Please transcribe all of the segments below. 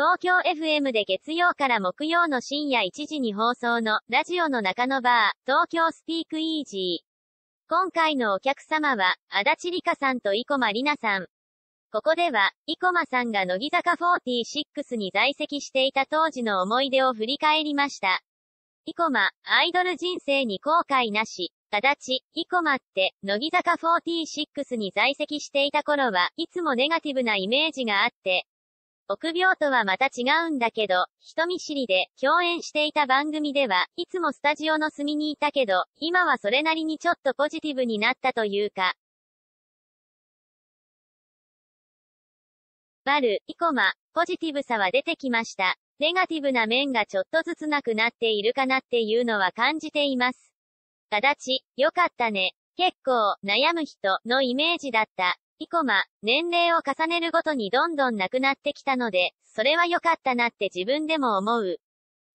東京 FM で月曜から木曜の深夜1時に放送のラジオの中のバー、東京スピークイージー。今回のお客様は、足立里香さんと生駒里奈さん。ここでは、生駒さんが乃木坂46に在籍していた当時の思い出を振り返りました。生駒、アイドル人生に後悔なし。足立、生駒って、乃木坂46に在籍していた頃はいつもネガティブなイメージがあって、臆病とはまた違うんだけど、人見知りで、共演していた番組では、いつもスタジオの隅にいたけど、今はそれなりにちょっとポジティブになったというか。バル、イコマ、ポジティブさは出てきました。ネガティブな面がちょっとずつなくなっているかなっていうのは感じています。ただち、よかったね。結構、悩む人のイメージだった。イコマ、年齢を重ねるごとにどんどんなくなってきたので、それは良かったなって自分でも思う。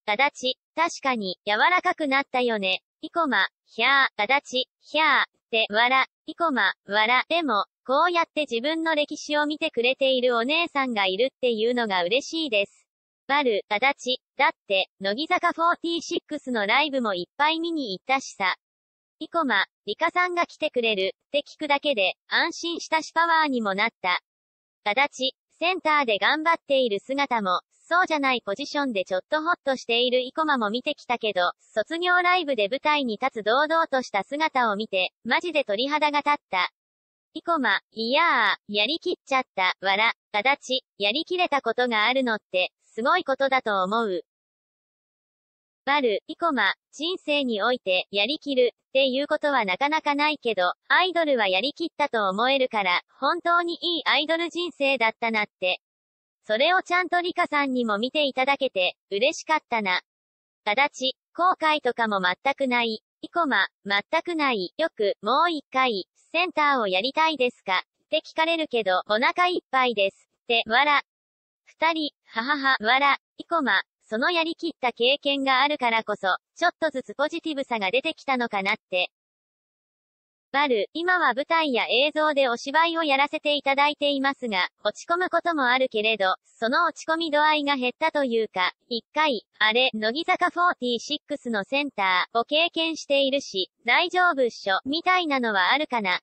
ただち、確かに、柔らかくなったよね。イコマ、ひゃー、ただち、ひゃー、って、わら、イコマ、わら、でも、こうやって自分の歴史を見てくれているお姉さんがいるっていうのが嬉しいです。バル、ただち、だって、乃木坂46のライブもいっぱい見に行ったしさ。イコマ、リカさんが来てくれる、って聞くだけで、安心したしパワーにもなった。ただち、センターで頑張っている姿も、そうじゃないポジションでちょっとホッとしているイコマも見てきたけど、卒業ライブで舞台に立つ堂々とした姿を見て、マジで鳥肌が立った。イコマ、いやー、やりきっちゃった、わら、ただち、やりきれたことがあるのって、すごいことだと思う。バル、イコマ、人生において、やりきる、っていうことはなかなかないけど、アイドルはやりきったと思えるから、本当にいいアイドル人生だったなって。それをちゃんとリカさんにも見ていただけて、嬉しかったな。ただち、後悔とかも全くない。イコマ、全くない。よく、もう一回、センターをやりたいですか？って聞かれるけど、お腹いっぱいです。って、わら。二人、ははは、わら、イコマ、そのやりきった経験があるからこそ、ちょっとずつポジティブさが出てきたのかなって。バル、今は舞台や映像でお芝居をやらせていただいていますが、落ち込むこともあるけれど、その落ち込み度合いが減ったというか、一回、あれ、乃木坂46のセンターを経験しているし、大丈夫っしょ、みたいなのはあるかな。